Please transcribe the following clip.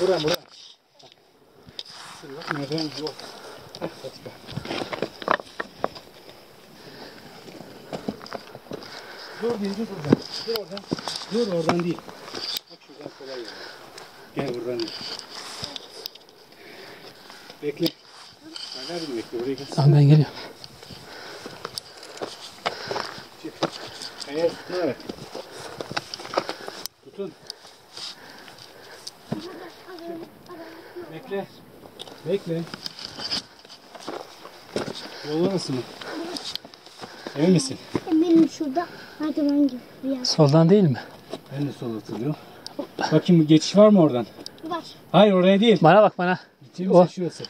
Buradan buradan. Şurada bak merdiven yok. Heh, hadi be. Dur bir dur oradan. Dur oradan. Dur oradan değil. Bak şuradan kolay yol. Gel buradan değil. Bekle. Ben nerede bekle? Oraya gel. Tamam ben geliyorum. Tutun evet. Tutun. Bekle. Bekle. Yol orası mı? Emin misin? Benim şurada gibi bir yer Soldan değil mi? Ben de sol hatırlıyorum. Bakayım geçiş var mı oradan? var. Hayır oraya değil. Bana bak bana. Gideceğimiz O. yer şurası.